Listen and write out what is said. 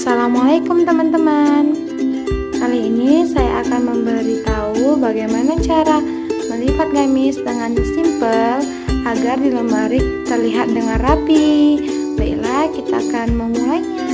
Assalamualaikum teman-teman. Kali ini saya akan memberitahu bagaimana cara melipat gamis dengan simple agar di lemari terlihat dengan rapi. Baiklah kita akan memulainya.